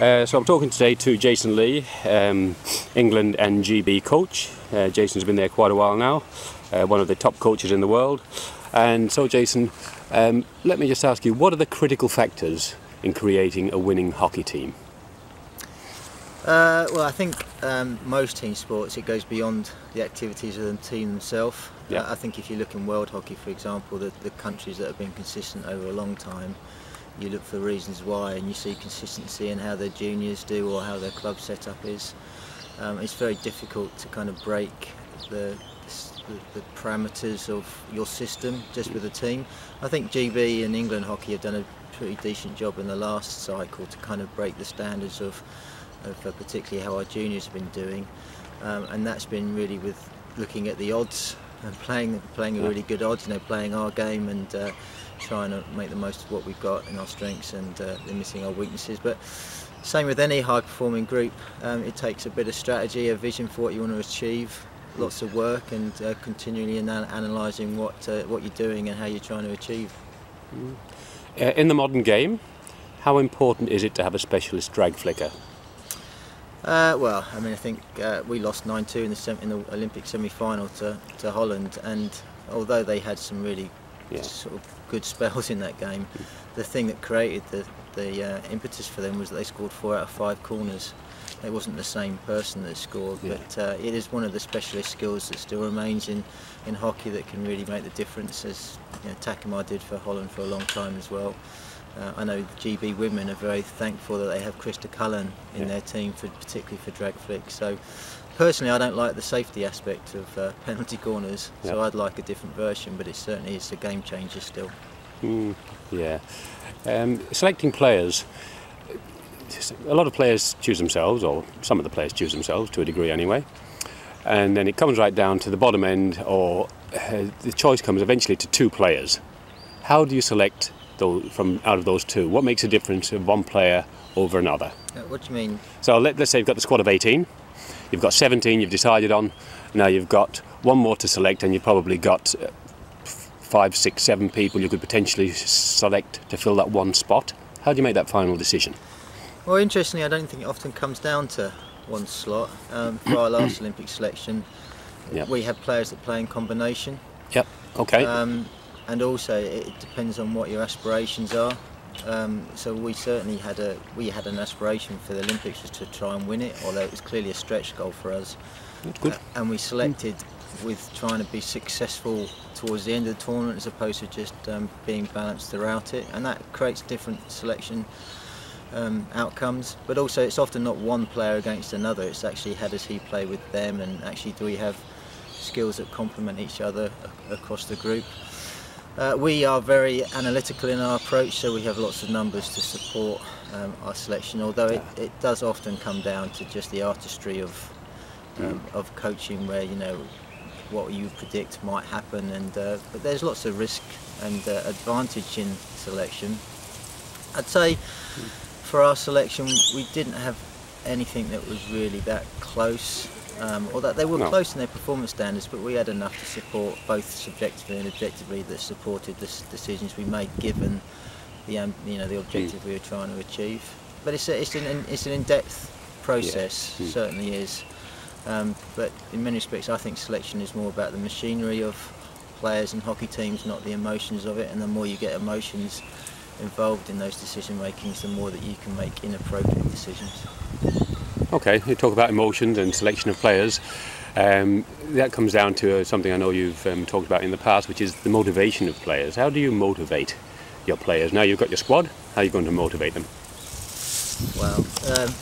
Uh, so I'm talking today to Jason Lee, um, England and GB coach. Uh, Jason's been there quite a while now, uh, one of the top coaches in the world. And so, Jason, um, let me just ask you, what are the critical factors in creating a winning hockey team? Uh, well, I think um, most team sports it goes beyond the activities of the team themselves. Yeah. Uh, I think if you look in world hockey, for example, the, the countries that have been consistent over a long time, you look for reasons why and you see consistency in how their juniors do or how their club setup is. Um, it's very difficult to kind of break the, the, the, parameters of your system just with a team. I think GB and England hockey have done a pretty decent job in the last cycle to kind of break the standards of, of uh, particularly how our juniors have been doing. Um, and that's been really with looking at the odds and playing playing a really good odds, you know, playing our game and uh, trying to make the most of what we've got in our strengths and uh, limiting our weaknesses. But same with any high performing group, um, it takes a bit of strategy, a vision for what you want to achieve, lots of work, and uh, continually analysing what uh, what you're doing and how you're trying to achieve. Mm. Uh, in the modern game, how important is it to have a specialist drag flicker? Uh, well, I mean, I think uh, we lost 9-2 in the, in the Olympic semi-final to, to Holland, and although they had some really yeah. sort of good spells in that game. The thing that created the, the uh, impetus for them was that they scored four out of five corners. It wasn't the same person that scored, yeah. but uh, it is one of the specialist skills that still remains in, in hockey that can really make the difference, as you know, Taekema did for Holland for a long time as well. Uh, I know GB women are very thankful that they have Crista Cullen in yeah. their team, for, particularly for drag flicks. So personally, I don't like the safety aspect of uh, penalty corners, yep. so I'd like a different version. But it certainly is a game changer still. Mm, yeah, um, selecting players. A lot of players choose themselves, or some of the players choose themselves to a degree anyway. And then it comes right down to the bottom end, or uh, the choice comes eventually to two players. How do you select those, from out of those two? What makes a difference of one player over another? Uh, what do you mean? So let, us say you've got the squad of 18 You've got 17 you've decided on. Now you've got one more to select, and you've probably got uh, five, six, seven people you could potentially select to fill that one spot. How do you make that final decision? Well, interestingly, I don't think it often comes down to one slot. Um, for our last Olympic selection, yep. we have players that play in combination. Yep. Okay. Um, and also, it depends on what your aspirations are. Um, so we certainly had a we had an aspiration for the Olympics was to try and win it, although it was clearly a stretch goal for us. Good. Uh, and we selected with trying to be successful towards the end of the tournament as opposed to just um, being balanced throughout it, and that creates different selection um, outcomes. But also, it's often not one player against another. It's actually how does he play with them, and actually do we have skills that complement each other across the group. Uh, we are very analytical in our approach, so we have lots of numbers to support um, our selection, although it, it, does often come down to just the artistry of, um, mm. of coaching where, you know, what you predict might happen, and uh, but there's lots of risk and uh, advantage in selection. I'd say mm. for our selection, we didn't have anything that was really that close um, or that they were no. close in their performance standards, but we had enough to support both subjectively and objectively that supported the decisions we made, given the um, you know the objective mm. we were trying to achieve. But it's a, it's an it's an in-depth process, yeah. mm. certainly is. Um, but in many respects, I think selection is more about the machinery of players and hockey teams, not the emotions of it. And the more you get emotions involved in those decision makings, the more that you can make inappropriate decisions. Okay, you talk about emotions and selection of players. Um, that comes down to uh, something I know you've um, talked about in the past, which is the motivation of players. How do you motivate your players? Now you've got your squad, how are you going to motivate them? Well, um,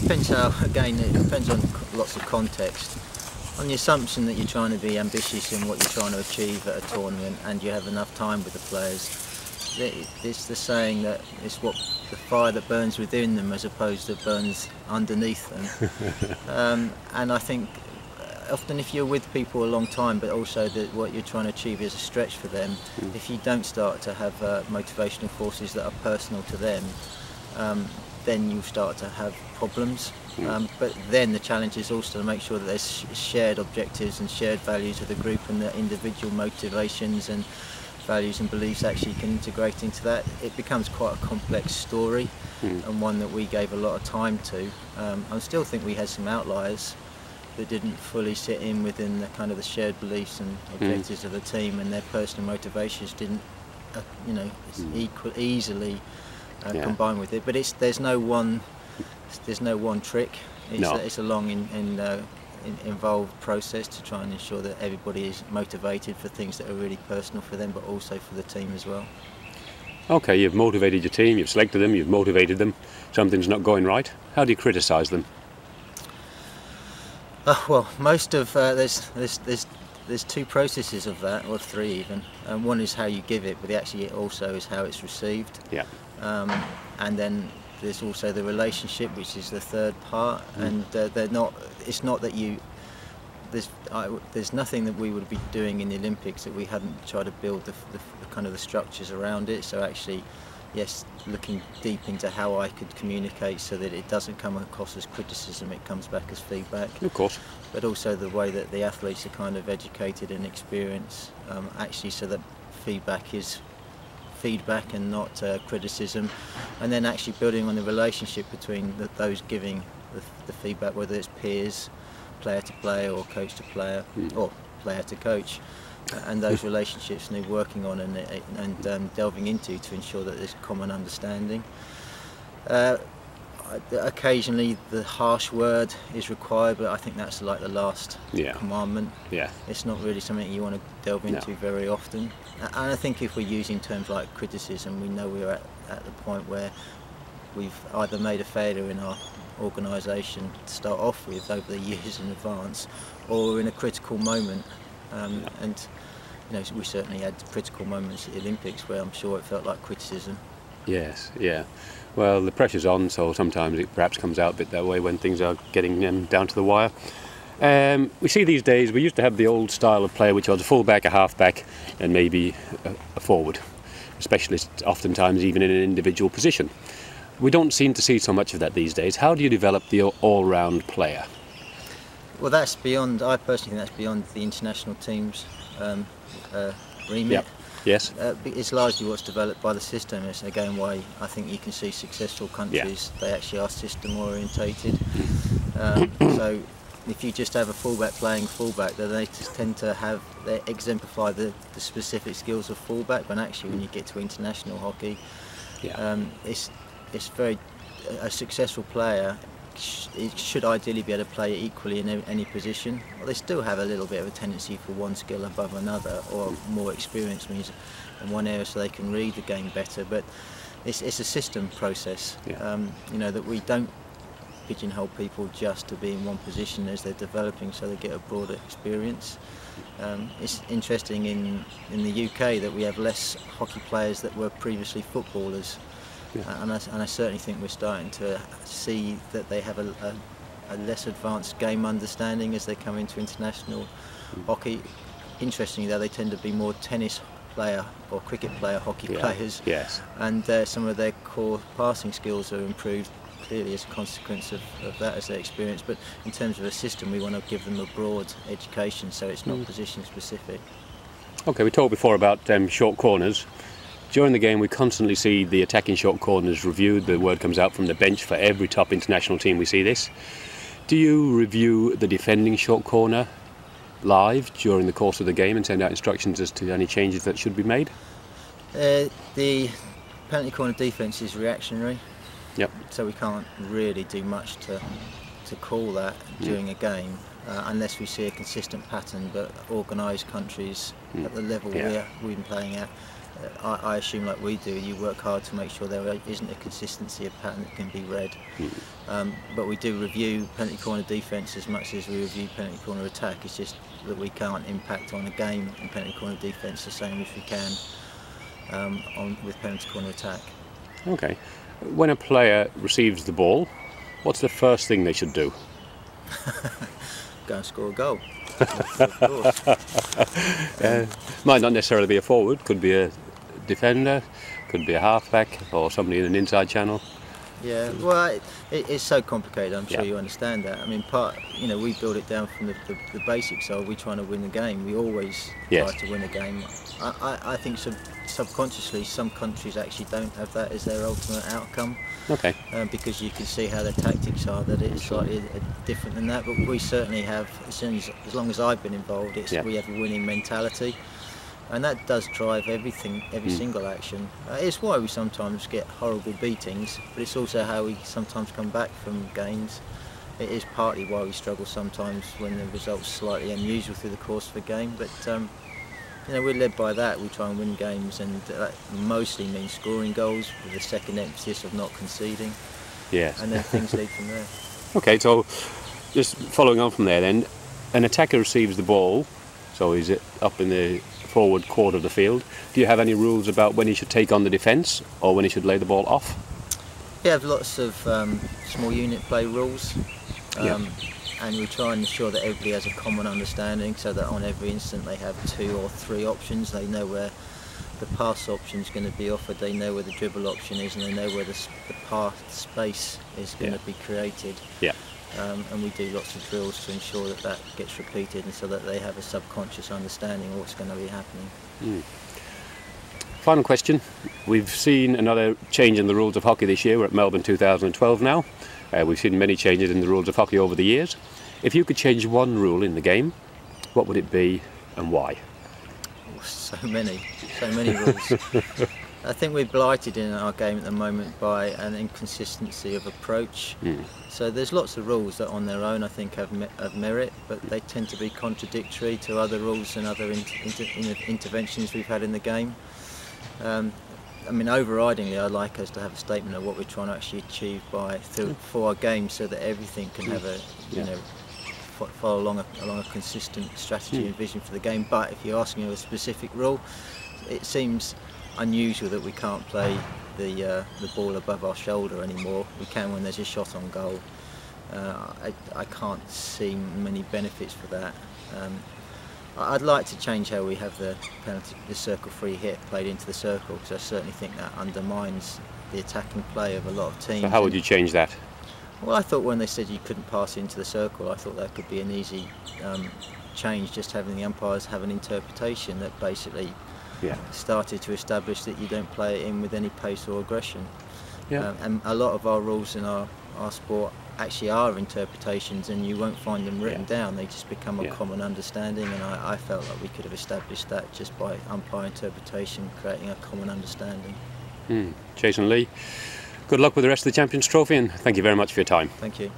depends how, again, it depends on lots of context. On the assumption that you're trying to be ambitious in what you're trying to achieve at a tournament and you have enough time with the players, it's the saying that it's what the fire that burns within them as opposed to burns underneath them. um, and I think uh, often if you're with people a long time, but also that what you're trying to achieve is a stretch for them, mm. if you don't start to have uh, motivational forces that are personal to them, um, then you start to have problems. Mm. Um, but then the challenge is also to make sure that there's shared objectives and shared values of the group and the individual motivations and values and beliefs actually can integrate into that, it becomes quite a complex story Mm. and one that we gave a lot of time to. Um, I still think we had some outliers that didn't fully sit in within the kind of the shared beliefs and objectives of the team, and their personal motivations didn't, uh, you know, Mm. equal easily uh, Yeah. combine with it. But it's there's no one there's no one trick. It's, No. a, it's a long in, in, uh, involved process to try and ensure that everybody is motivated for things that are really personal for them, but also for the team as well. Okay, you've motivated your team, you've selected them, you've motivated them. Something's not going right. How do you criticise them? Uh, well, most of uh, there's there's there's there's two processes of that, or three even. Um, one is how you give it, but the actually it also is how it's received. Yeah. Um, and then there's also the relationship, which is the third part. Mm. And uh, they're not. It's not that you. There's I, there's nothing that we would be doing in the Olympics that we hadn't tried to build the, the, the kind of the structures around it. So actually, yes, looking deep into how I could communicate so that it doesn't come across as criticism, it comes back as feedback Of course. but also the way that the athletes are kind of educated and experienced, um, actually, so that feedback is feedback and not uh, criticism, and then actually building on the relationship between the, those giving the, the feedback, whether it's peers, player to player, or coach to player, Mm. or player to coach. And those relationships need working on and, and um, delving into to ensure that there's common understanding. Uh, occasionally the harsh word is required, but I think that's like the last Yeah. commandment. Yeah. It's not really something you want to delve No. into very often. And I think if we're using terms like criticism, we know we're at, at the point where we've either made a failure in our organisation to start off with over the years in advance, or we're in a critical moment. Um, And you know, we certainly had critical moments at the Olympics where I'm sure it felt like criticism. Yes, yeah. Well, the pressure's on, so sometimes it perhaps comes out a bit that way when things are getting um, down to the wire. Um, we see these days, we used to have the old style of player which was a full-back, a half-back, and maybe a, a forward. A specialist, oftentimes even in an individual position. We don't seem to see so much of that these days. How do you develop the all-round player? Well, that's beyond. I personally think that's beyond the international team's um, uh, remit. Yep. Yes? Uh, it's largely what's developed by the system. It's again why I think you can see successful countries. They actually are system orientated. Um, so if you just have a fullback playing fullback, then they just tend to have they exemplify the, the specific skills of fullback. When actually, when you get to international hockey, Yeah. um, it's it's very a successful player sh- it should ideally be able to play equally in any position. Well, they still have a little bit of a tendency for one skill above another, or more experience means in one area, so they can read the game better. But it's, it's a system process. Yeah. Um, you know that we don't pigeonhole people just to be in one position as they're developing, so they get a broader experience. Um, it's interesting in in the UK that we have less hockey players that were previously footballers. Yeah. And, I, and I certainly think we're starting to see that they have a, a, a less advanced game understanding as they come into international hockey. Interestingly, though, they tend to be more tennis player or cricket player hockey Yeah. players, Yes. and uh, some of their core passing skills are improved clearly as a consequence of, of that as they experience. But in terms of a system, we want to give them a broad education, so it's not Mm. position specific. Okay, we talked before about um, short corners. During the game, we constantly see the attacking short corners reviewed. The word comes out from the bench for every top international team. We see this. Do you review the defending short corner live during the course of the game and send out instructions as to any changes that should be made? Uh, the penalty corner defence is reactionary. Yep. so we can't really do much to to call that during a game uh, unless we see a consistent pattern. But organised countries Mm. at the level Yeah. we're we've been playing at, I, I assume like we do, you work hard to make sure there isn't a consistency of pattern that can be read. Um, but we do review penalty corner defence as much as we review penalty corner attack. It's just that we can't impact on a game in penalty corner defence the same as we can um, on with penalty corner attack. Okay. When a player receives the ball, what's the first thing they should do? Go and score a goal. Uh, might not necessarily be a forward, could be a defender, could be a halfback or somebody in an inside channel. Yeah, well, it, it, it's so complicated. I'm sure Yeah. you understand that. I mean, part, you know, we build it down from the, the, the basics. So we're trying to win the game. We always Yes. try to win a game. I, I, I think sub, subconsciously, some countries actually don't have that as their ultimate outcome Okay. um, because you can see how their tactics are. That it's slightly uh, different than that. But we certainly have, as, soon as, as long as I've been involved, it's Yeah. we have a winning mentality. And that does drive everything, every Mm. single action. Uh, it's why we sometimes get horrible beatings, but it's also how we sometimes come back from games. It is partly why we struggle sometimes when the result's slightly unusual through the course of a game. But um, you know, we're led by that. We try and win games, and that mostly means scoring goals with a second emphasis of not conceding, Yes. and then things lead from there. Okay, so just following on from there then, an attacker receives the ball, so is it up in the forward quarter of the field? Do you have any rules about when he should take on the defence or when he should lay the ball off? We have lots of um, small unit play rules, Yeah. um, and we try and ensure that everybody has a common understanding so that on every instant they have two or three options. They know where the pass option is going to be offered, they know where the dribble option is, and they know where the, the path space is going Yeah. to be created. Yeah. Um, and we do lots of drills to ensure that that gets repeated and so that they have a subconscious understanding of what's going to be happening. Final question. We've seen another change in the rules of hockey this year. We're at Melbourne 2012 now. Uh, we've seen many changes in the rules of hockey over the years. If you could change one rule in the game, what would it be and why? Oh, So many, so many rules. I think we're blighted in our game at the moment by an inconsistency of approach. Mm. So there's lots of rules that on their own I think have, me- have merit, but they tend to be contradictory to other rules and other inter- inter- interventions we've had in the game. Um, I mean, overridingly, I'd like us to have a statement of what we're trying to actually achieve by through, for our game, so that everything can have a, you know, follow along a, along a consistent strategy Mm. and vision for the game. But if you're asking a specific rule, it seems unusual that we can't play the uh, the ball above our shoulder anymore. We can when there's a shot on goal. Uh, I, I can't see many benefits for that. Um, I'd like to change how we have the penalty, the circle free hit played into the circle because I certainly think that undermines the attacking play of a lot of teams. So how would you change that? well, I thought when they said you couldn't pass into the circle, I thought that could be an easy um, change, just having the umpires have an interpretation that basically Yeah. started to establish that you don't play it in with any pace or aggression. Yeah. Um, and a lot of our rules in our, our sport actually are interpretations and you won't find them written Yeah. down. They just become a Yeah. common understanding and I, I felt like we could have established that just by umpire interpretation, creating a common understanding. Hmm. Jason Lee, good luck with the rest of the Champions Trophy and thank you very much for your time. Thank you.